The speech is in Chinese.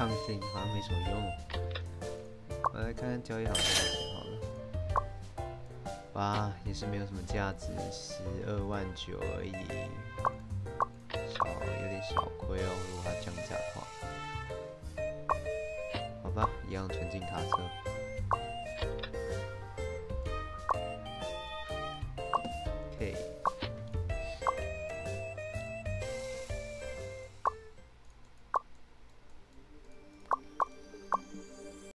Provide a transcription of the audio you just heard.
抗性好像没什么用。我来看看交易行情好了。哇，也是没有什么价值，十二万九而已，小有点小亏哦。如果它降价的话，好吧，一样纯净卡车。K